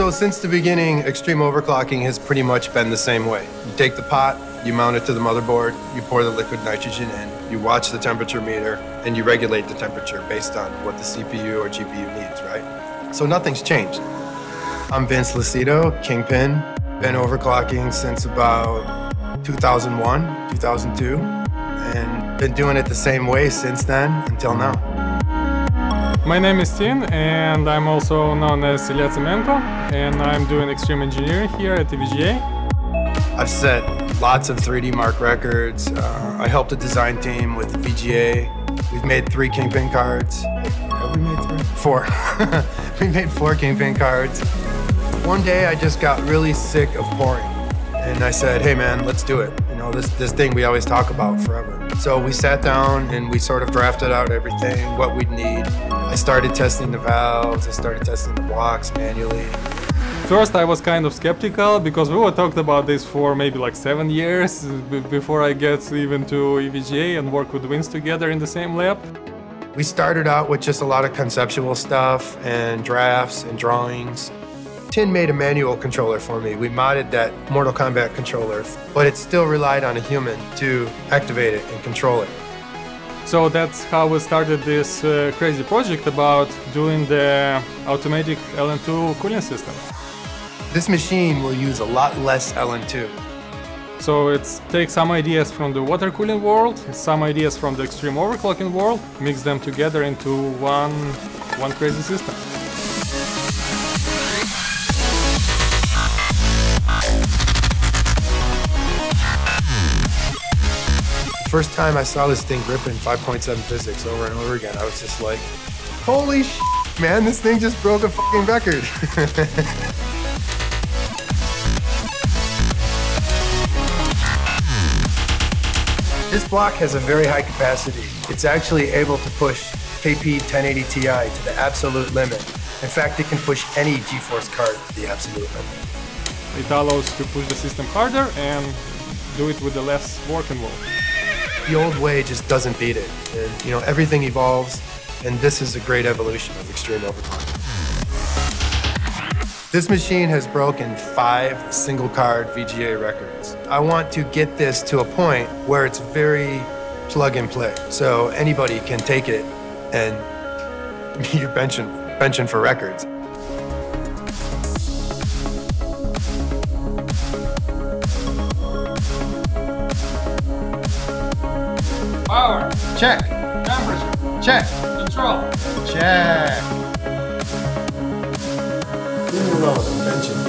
So since the beginning, extreme overclocking has pretty much been the same way. You take the pot, you mount it to the motherboard, you pour the liquid nitrogen in, you watch the temperature meter, and you regulate the temperature based on what the CPU or GPU needs, right? So nothing's changed. I'm Vince Lucido, Kingpin. Been overclocking since about 2001, 2002, and been doing it the same way since then until now. My name is Tin and I'm also known as Illya Tsemenko and I'm doing extreme engineering here at EVGA. I've set lots of 3DMark records. Uh, I helped the design team with VGA. We've made three Kingpin cards. Have we made three? Four. we made four Kingpin cards. One day I just got really sick of pouring. And I said, hey man, let's do it. You know, this, this thing we always talk about forever. So we sat down and we sort of drafted out everything, what we'd need. I started testing the valves, I started testing the blocks manually. First I was kind of skeptical because we were talked about this for maybe like seven years before I get even to EVGA and work with Vince together in the same lab. We started out with just a lot of conceptual stuff and drafts and drawings. Tin made a manual controller for me. We modded that Mortal Kombat controller, but it still relied on a human to activate it and control it. So that's how we started this uh, crazy project about doing the automatic LN2 cooling system. This machine will use a lot less LN2. So it takes some ideas from the water cooling world, some ideas from the extreme overclocking world, mix them together into one, one crazy system. First time I saw this thing ripping 5.7 physics over and over again, I was just like, holy sh man, this thing just broke a fucking record. this block has a very high capacity. It's actually able to push KP 1080 Ti to the absolute limit. In fact, it can push any GeForce card to the absolute limit. It allows to push the system harder and do it with the less work involved the old way just doesn't beat it. And, you know, everything evolves, and this is a great evolution of extreme overclocking. This machine has broken five single card VGA records. I want to get this to a point where it's very plug and play. So anybody can take it and you're benching, benching for records. Power. Check. Temperature. Check. Control. Check. Leave me alone, I'm benching.